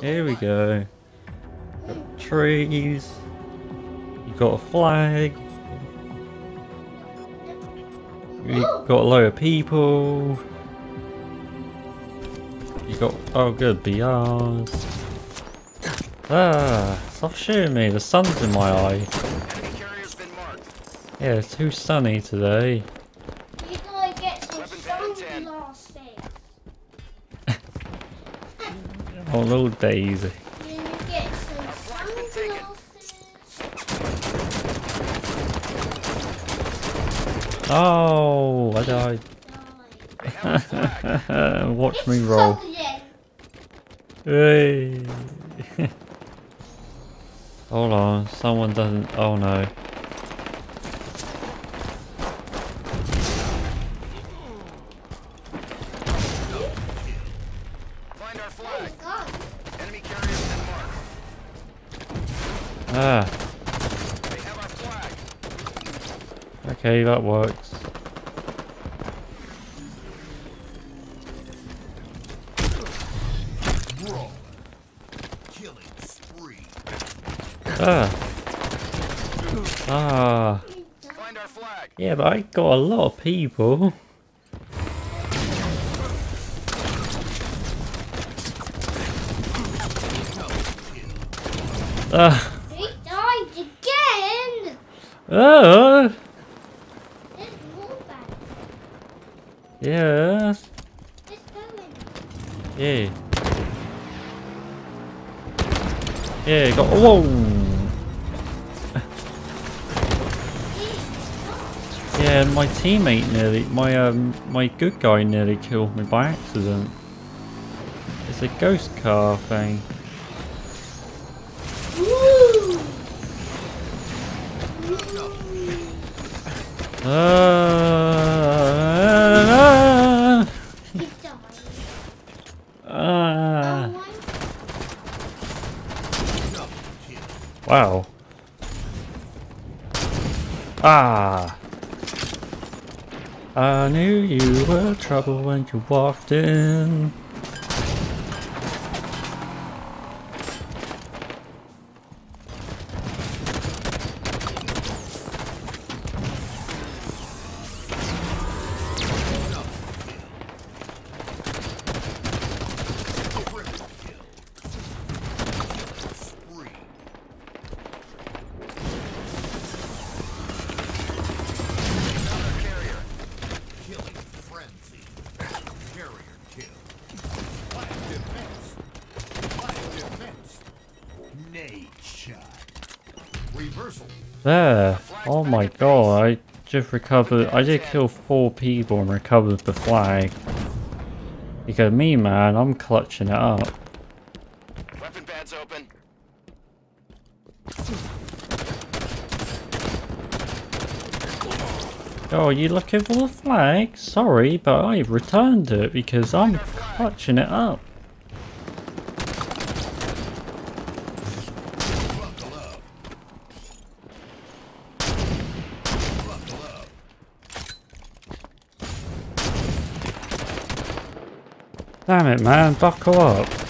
Here we go. Got trees. You got a flag. You got a load of people. You got oh good BRs. Ah, stop shooting me. The sun's in my eye. Yeah, it's too sunny today. Taken. sunglasses. Oh, I died. Watch me roll. Hey. Hold on, someone doesn't. Oh no. Find our flag. God. Enemy carrier's been marked. Ah, They have our flag. okay, that works. Brawl. Killing spree. Ah. Ah. Find our flag. Yeah, but I got a lot of people. Ah. He died again. Ah. There's more back. Yeah. Let's go in. Yeah. Yeah, got. Whoa. Yeah, my teammate nearly, my um, my good guy nearly killed me by accident. It's a ghost car thing. Died. ah, Oh, wow. Ah. I knew you were trouble when you walked in. There. Oh my god, I just recovered. I did kill four people and recovered the flag. Because me, man, I'm clutching it up. Weapon pads open. Oh, you looking for the flag? Sorry, but I returned it because I'm clutching it up. Buckle up. Buckle up. Damn it, man, buckle up.